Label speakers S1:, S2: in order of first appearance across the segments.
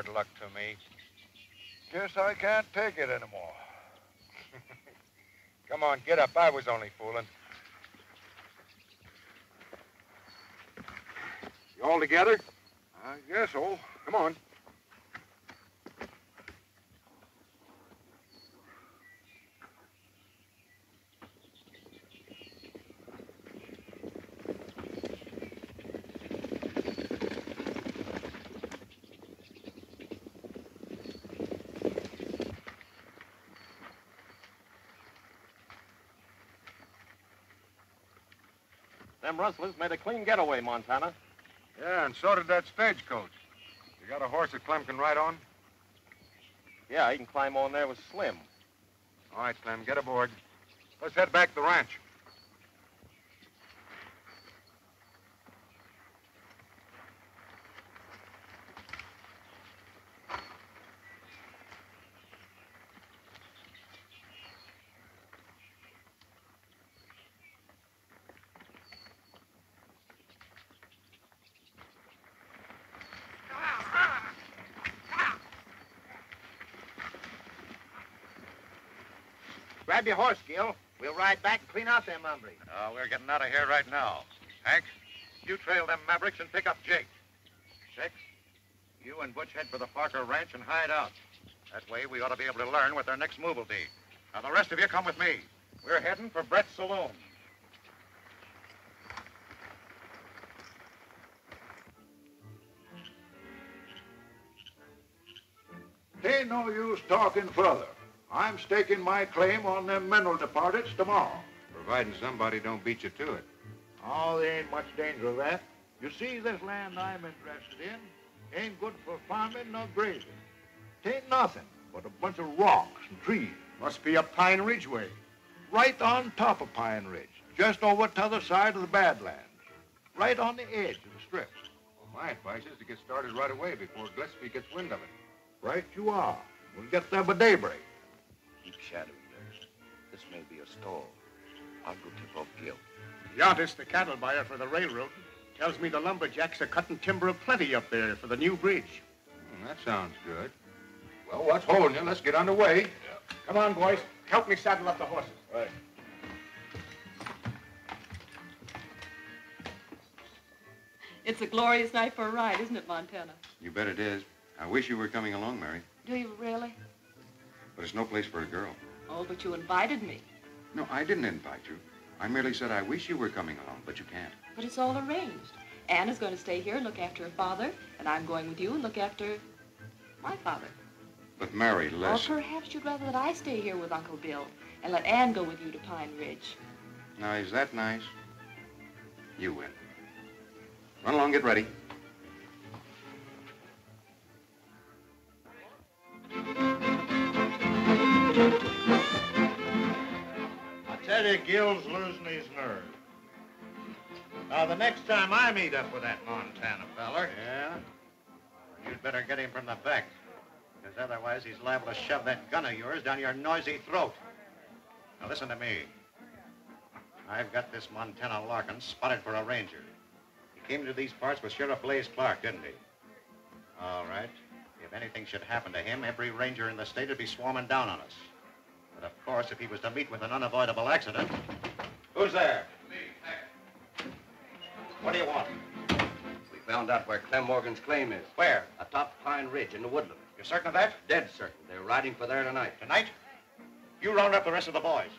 S1: hard luck to me.
S2: Guess I can't take it anymore.
S1: Come on, get up. I was only fooling. You all together?
S2: I guess so.
S1: Come on.
S3: Them rustlers made a clean getaway, Montana.
S1: Yeah, and so did that stagecoach. You got a horse that Clem can ride on?
S3: Yeah, he can climb on there with Slim.
S1: All right, Clem, get aboard. Let's head back to the ranch.
S4: Grab your horse, Gil. We'll ride back and clean out them hombres.
S5: Oh, we're getting out of here right now. Hank, you trail them mavericks and pick up Jake. Six, you and Butch head for the Parker Ranch and hide out. That way we ought to be able to learn what their next move will be. Now, the rest of you come with me. We're heading for Brett's Saloon.
S2: Ain't no use talking further. I'm staking my claim on them mineral deposits tomorrow.
S1: Providing somebody don't beat you to it.
S2: Oh, there ain't much danger of that. You see, this land I'm interested in ain't good for farming nor grazing. It ain't nothing but a bunch of rocks and trees.
S6: Must be up Pine Ridgeway.
S2: Right on top of Pine Ridge, just over to the side of the Badlands. Right on the edge of the strip.
S1: Well, my advice is to get started right away before Gillespie gets wind of it.
S2: Right you are. We'll get there by daybreak.
S7: Keep shadowing. This may be a stall. I'll go tip off Gil.
S6: Yontis, the cattle buyer for the railroad, tells me the lumberjacks are cutting timber aplenty up there for the new bridge.
S1: Hmm, that sounds good. Well, what's holding you? Let's get underway.
S6: Come on, boys. Help me saddle up the horses.
S1: Right.
S8: It's a glorious night for a ride, isn't it, Montana?
S9: You bet it is. I wish you were coming along, Mary.
S8: Do you really?
S9: But it's no place for a girl.
S8: Oh, but you invited me.
S9: No, I didn't invite you. I merely said I wish you were coming along, but you can't.
S8: But it's all arranged. Anne is going to stay here and look after her father, and I'm going with you and look after my father.
S9: But Mary,
S8: Or
S9: listen.
S8: perhaps you'd rather that I stay here with Uncle Bill and let Anne go with you to Pine Ridge.
S9: Now, is that nice? You win. Run along, get ready.
S4: Gil's losing his nerve. Now, the next time I meet up with that Montana feller,
S5: Yeah? You'd better get him from the back. Because otherwise he's liable to shove that gun of yours down your noisy throat. Now listen to me. I've got this Montana Larkin spotted for a ranger. He came to these parts with Sheriff Blaze Clark, didn't he? All right. If anything should happen to him, every ranger in the state would be swarming down on us. But of course, if he was to meet with an unavoidable accident. Who's there? Me, What do you want?
S7: We found out where Clem Morgan's claim is.
S5: Where?
S7: Atop Pine Ridge in the woodland.
S5: You're certain of that?
S7: Dead certain. They're riding for there tonight.
S5: Tonight? You round up the rest of the boys.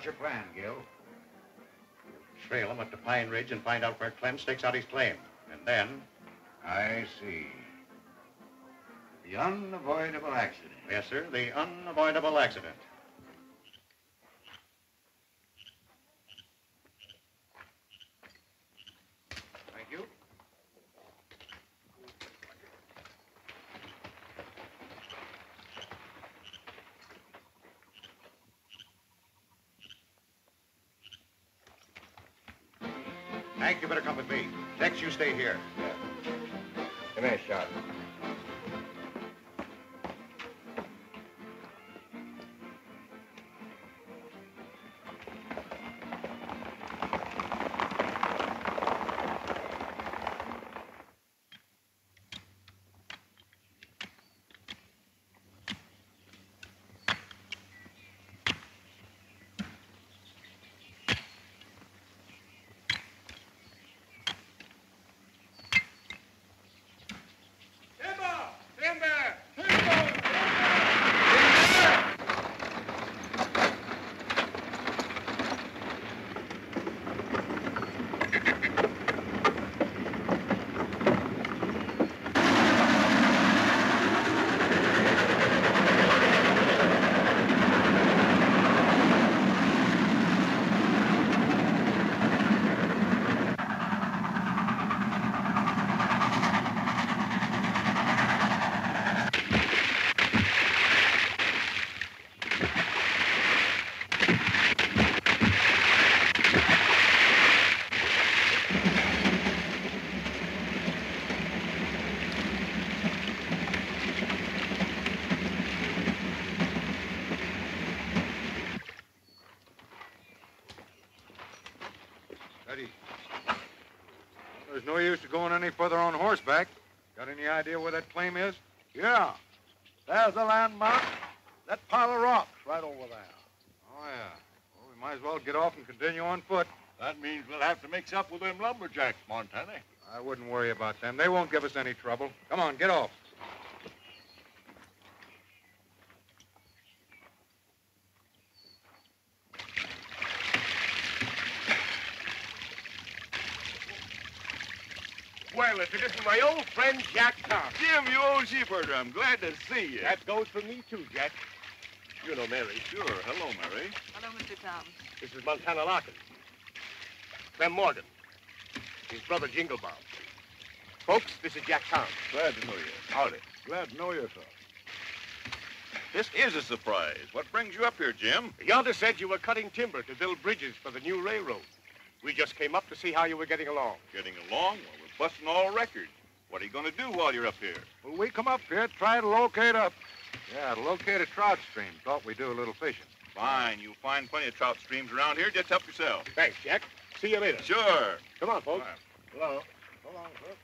S4: what's your plan, Gil?
S5: Trail him up to Pine Ridge and find out where Clem stakes out his claim. And then,
S4: I see. The unavoidable accident.
S5: yes, sir, the unavoidable accident.
S4: Thank you.
S5: Hank, you better come with me. Tex, you stay here.
S7: Come here, Sharp.
S1: use to going any further on horseback. Got any idea where that claim is?
S2: Yeah. There's the landmark. That pile of rocks right over there.
S1: Oh, yeah. Well, we might as well get off and continue on foot.
S2: That means we'll have to mix up with them lumberjacks, Montana.
S1: I wouldn't worry about them. They won't give us any trouble. Come on, get off.
S6: Well, if it isn't my old friend Jack Tom.
S10: Jim, you old sheepherder, I'm glad to see you.
S6: That goes for me, too, Jack. You know Mary.
S10: Sure. Hello, Mary.
S8: Hello, Mr. Tom.
S6: This is Montana Larkin. Clem Morgan. His brother Jingle Bob. Folks, this is Jack Tom.
S10: Glad to know you.
S6: Howdy.
S2: Glad to know you, sir.
S10: This is a surprise. What brings you up here, Jim?
S6: Yonder said you were cutting timber to build bridges for the new railroad. We just came up to see how you were getting along.
S10: Getting along? Well, we're busting all records. What are you going to do while you're up here?
S1: Well, we come up here to try to locate up. Yeah, to locate a trout stream. Thought we'd do a little fishing.
S10: Fine. You'll find plenty of trout streams around here. Just help yourself.
S6: Thanks, Jack. See you later.
S10: Sure.
S6: Come on, folks.
S2: Hello. So long, sir.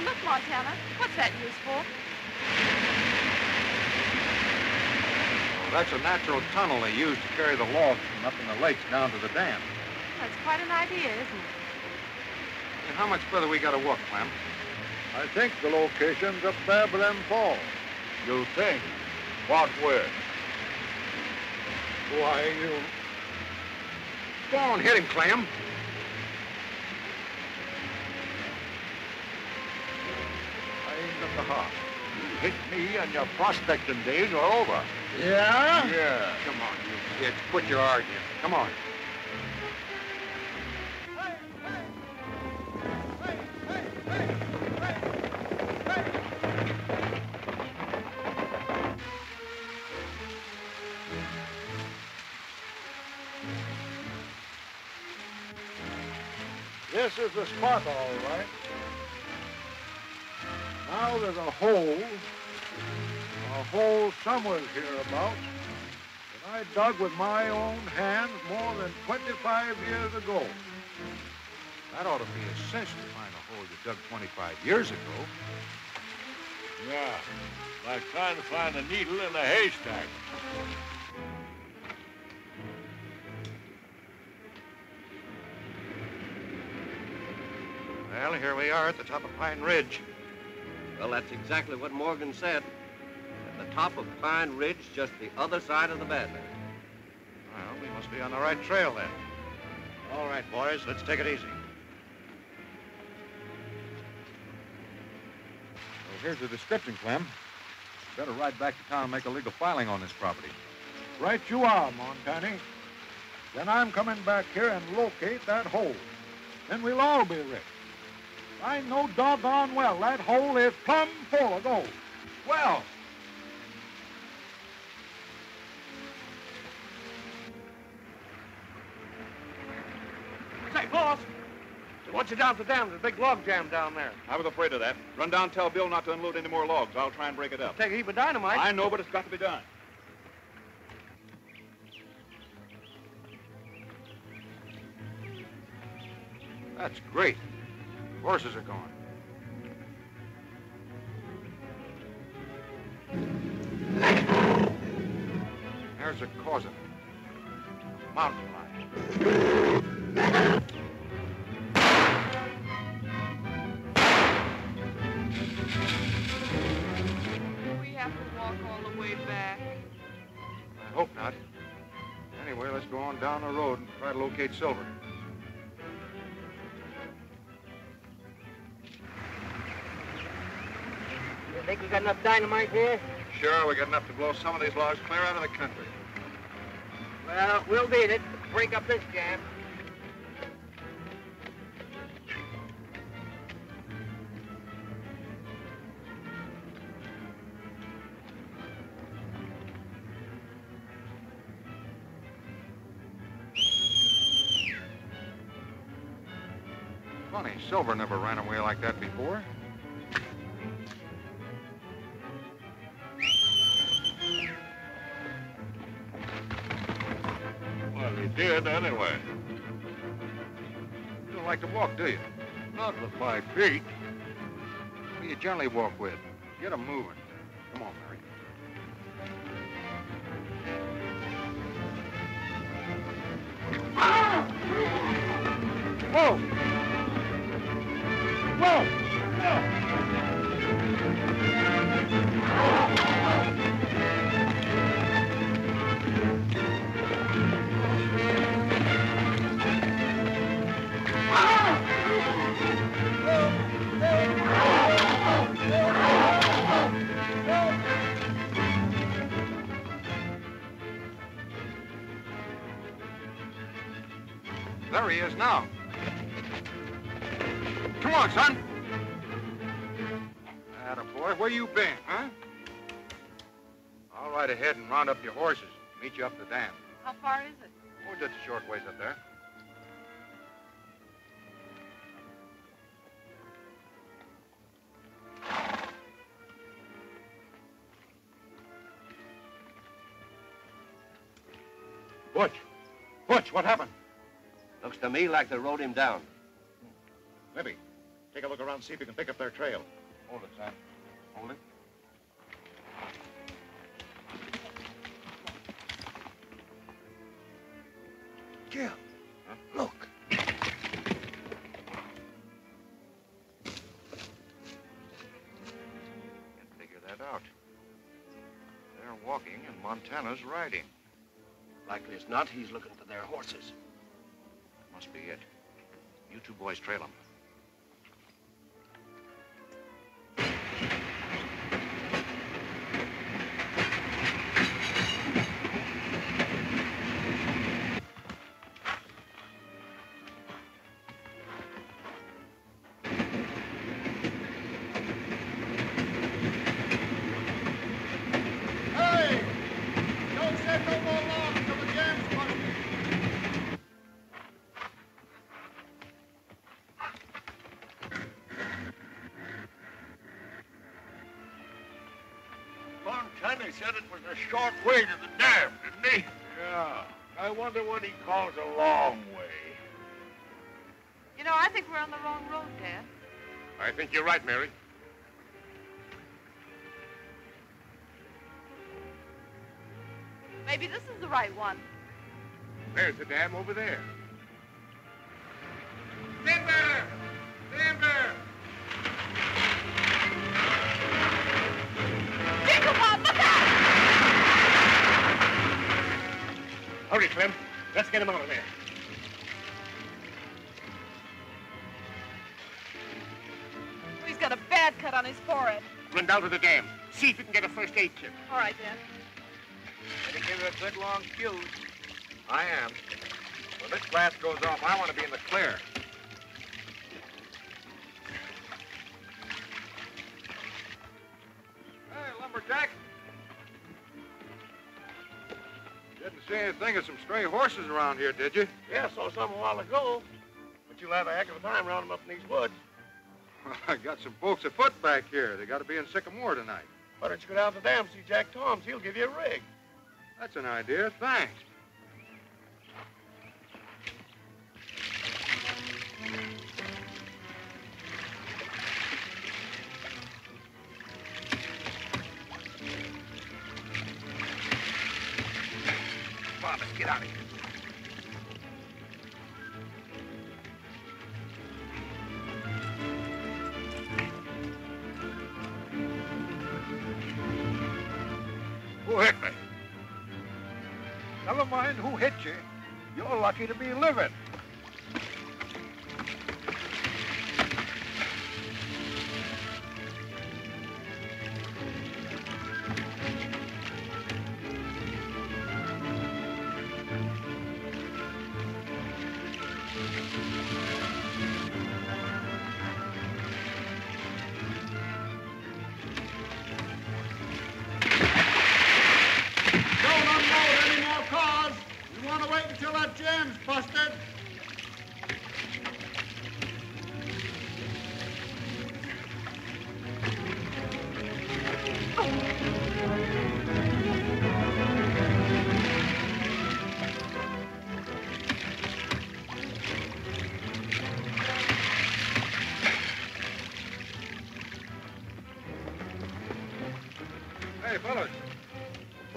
S8: Well, look, Montana. What's that used for?
S1: That's a natural tunnel they use to carry the logs from up in the lakes down to the dam.
S8: That's quite an idea, isn't it?
S1: And how much further we got to walk, Clem?
S2: I think the location's up there by them falls.
S6: You think? What with?
S2: Why, you...
S1: Go on, hit him, Clem.
S2: The heart. You hit me and your prospecting days are over.
S6: Yeah?
S2: Yeah.
S1: Come on, you kids. Quit your arguing. Come on.
S2: This is the spot, all right. There's a hole, a hole somewhere hereabouts, that I dug with my own hands more than 25 years ago.
S1: That ought to be a cinch to find a hole you dug 25 years ago.
S2: Yeah, like trying to find a needle in a haystack.
S5: Well, here we are at the top of Pine Ridge.
S11: Well, that's exactly what Morgan said. At the top of Pine Ridge, just the other side of the Badlands.
S5: Well, we must be on the right trail then. All right, boys, let's take it easy.
S1: Well, here's the description, Clem. Better ride back to town and make a legal filing on this property.
S2: Right you are, Montana. Then I'm coming back here and locate that hole. Then we'll all be rich. I know doggone well that hole is plumb full of gold.
S1: Well,
S6: Say, boss. They want you down to the dam. There's a big log jam down there.
S10: I was afraid of that. Run down and tell Bill not to unload any more logs. I'll try and break it up.
S6: Take a heap of dynamite.
S10: I know, but it's got to be done.
S1: that's great. Horses are gone. There's a cause of it. Mountain lion.
S8: Do we have to walk all the way back?
S1: I hope not. Anyway, let's go on down the road and try to locate Silver.
S11: Think we got enough dynamite here?
S1: Sure, we got enough to blow some of these logs clear out of the country.
S11: Well, we'll need it. To break up this jam.
S1: Funny, Silver never ran away like that before.
S10: Did anyway.
S1: You don't like to walk, do you?
S10: Not with my feet.
S1: What do you generally walk with? Get 'em moving. Come on, Mary.
S2: Whoa!
S1: He is now. Come on, son. Atta boy, where you been, huh? I'll ride ahead and round up your horses. Meet you up the dam.
S8: How far is it?
S1: Oh, just a short ways up there.
S5: Butch! Butch, what happened?
S11: Looks to me like they rode him down.
S5: Libby, take a look around, see if you can pick up their trail.
S1: Hold it, son. Hold it.
S2: Jim, look.
S1: Can't figure that out. They're walking and Montana's riding.
S11: Likely as not, he's looking for their horses.
S1: Must be it. You two boys trail him.
S10: Montana said it was a short way to the dam, didn't he?
S4: Yeah. I wonder what he calls a long way.
S8: You know, I think we're on the wrong road, Dad.
S6: I think you're right, Mary.
S8: Maybe this is the right one.
S6: There's the dam over there.
S2: Timber! Timber!
S6: Hurry, Clem. Let's get him out of there.
S8: He's got a bad cut on his forehead.
S6: Run down to the dam. See if you can get a first aid kit.
S8: All right, Dad.
S1: Better give it a good long fuse. I am. When this blast goes off, I want to be in the clear. Didn't see anything of some stray horses around here, did you?
S6: Yeah, I saw some a while ago. But you'll have a heck of a time rounding them up in these woods.
S1: I got some folks afoot back here. They got to be in Sycamore tonight.
S6: Why don't you go down to the dam see Jack Toms? He'll give you a rig.
S1: That's an idea. Thanks.
S6: Get out of here.
S1: Who hit me?
S2: Never mind who hit you. You're lucky to be living.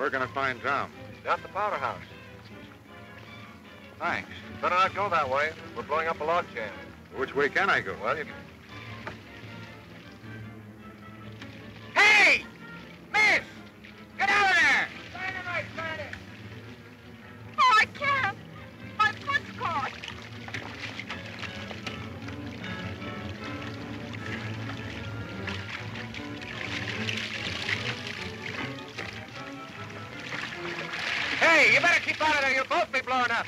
S1: We're going to find Tom.
S7: Down the powder house.
S1: Thanks.
S7: Better not go that way. We're blowing up a log jam.
S1: Which way can I go?
S7: Well, you
S11: Hey! You better keep out of there. You'll both be blown up.